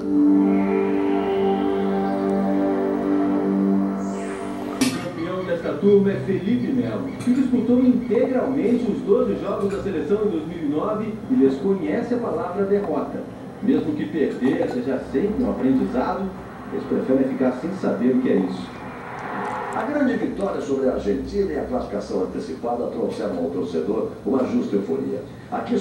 O campeão desta turma é Felipe Melo, que disputou integralmente os 12 jogos da seleção em 2009 e desconhece a palavra derrota. Mesmo que perder seja sempre um aprendizado, eles preferem ficar sem saber o que é isso. A grande vitória sobre a Argentina e a classificação antecipada trouxeram ao torcedor uma justa euforia. Aqui